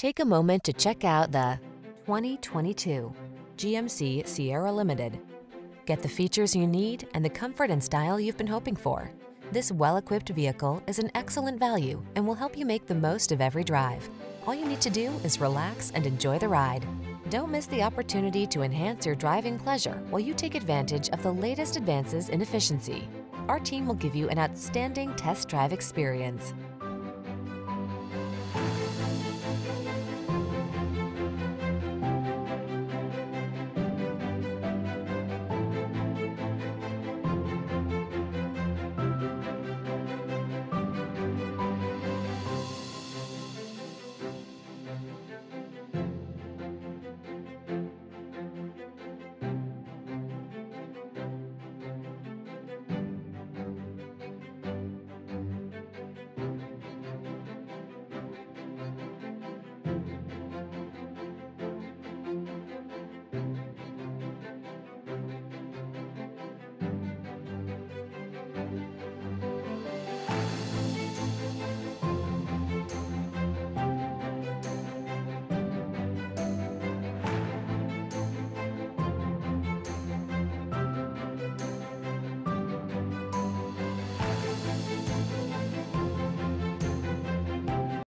Take a moment to check out the 2022 GMC Sierra Limited. Get the features you need and the comfort and style you've been hoping for. This well-equipped vehicle is an excellent value and will help you make the most of every drive. All you need to do is relax and enjoy the ride. Don't miss the opportunity to enhance your driving pleasure while you take advantage of the latest advances in efficiency. Our team will give you an outstanding test drive experience.